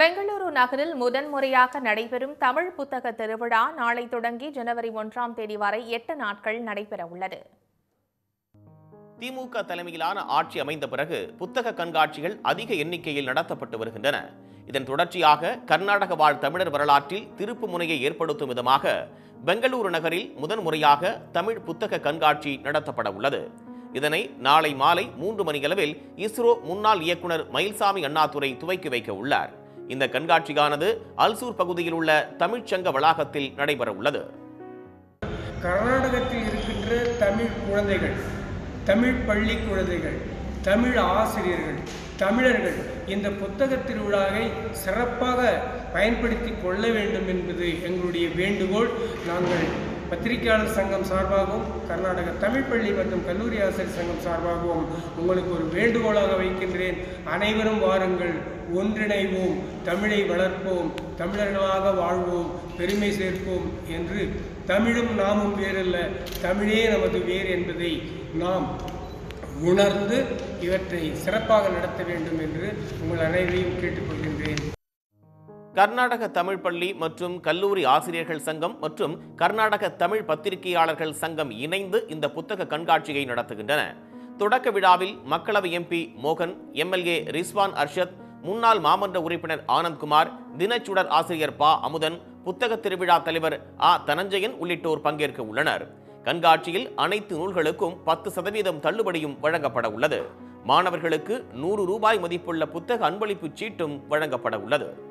பெங்களூரு நகரில் முதன்முறையாக நடைபெறும் தமிழ் புத்தக திருவிழா நாளை தொடங்கி ஜனவரி ஒன்றாம் தேதி வரை எட்டு நாட்கள் நடைபெறவுள்ளது திமுக தலைமையிலான ஆட்சி அமைந்த பிறகு புத்தக கண்காட்சிகள் அதிக எண்ணிக்கையில் நடத்தப்பட்டு வருகின்றன. இதன் தொடர்ச்சியாக கர்நாடக வாழ் தமிழர் வரலாற்றில் திருப்பு முனையை ஏற்படுத்தும் விதமாக பெங்களூரு நகரில் முதன்முறையாக தமிழ் புத்தக கண்காட்சி நடத்தப்பட உள்ளது. இதனை நாளை மாலை மூன்று மணியளவில் இஸ்ரோ முன்னாள் இயக்குனர் மயில்சாமி அண்ணாதுரை துவக்கி வைக்க உள்ளார். இந்த கண்காட்சியானது அல்சூர் பகுதியில் உள்ள தமிழ்ச்சங்க வளாகத்தில் நடைபெற உள்ளது கர்நாடகத்தில் இருக்கின்ற தமிழ் குழந்தைகள் தமிழ் பள்ளி குழந்தைகள் தமிழ் ஆசிரியர்கள் தமிழர்கள் இந்த புத்தக திருவிழாவை சிறப்பாக பயன்படுத்தி கொள்ள வேண்டும் என்பது எங்களுடைய வேண்டுகோள். நாங்கள் பத்திரிகையாளர் சங்கம் சார்பாகவும் கர்நாடக தமிழ் பள்ளி மற்றும் கல்லூரி ஆசிரியர் சங்கம் சார்பாகவும் உங்களுக்கு ஒரு வேண்டுகோளாக வைக்கின்றேன். அனைவரும் வாருங்கள். ஒன்றிணைவோம். தமிழை வளர்ப்போம். தமிழர்களாக வாழ்வோம். பெருமை சேர்ப்போம் என்று தமிழும் நாமும் வேறல்ல. தமிழே நமது வேர் என்பதை நாம் உணர்ந்து இவற்றை சிறப்பாக நடத்த வேண்டும் என்று உங்கள் அனைவரையும் கேட்டுக்கொள்கின்றேன். கர்நாடக தமிழ் பள்ளி மற்றும் கல்லூரி ஆசிரியர்கள் சங்கம் மற்றும் கர்நாடக தமிழ் பத்திரிகையாளர்கள் சங்கம் இணைந்து இந்த புத்தக கண்காட்சியை நடத்துகின்றன. தொடக்க விழாவில் மக்களவை எம்பி மோகன் எம்எல்ஏ ரிஸ்வான் அர்ஷத் முன்னாள் மாமன்ற உறுப்பினர் ஆனந்த்குமார் தினச்சுடர் ஆசிரியர் பா அமுதன் புத்தக திருவிழா தலைவர் ஆ தனஞ்சயன் உள்ளிட்டோர் பங்கேற்க உள்ளனர். கண்காட்சியில் அனைத்து நூல்களுக்கும் பத்து சதவீதம் தள்ளுபடியும் வழங்கப்பட உள்ளது. மாணவர்களுக்கு நூறு ரூபாய் மதிப்புள்ள புத்தக அன்பளிப்பு சீட்டும் வழங்கப்பட உள்ளது.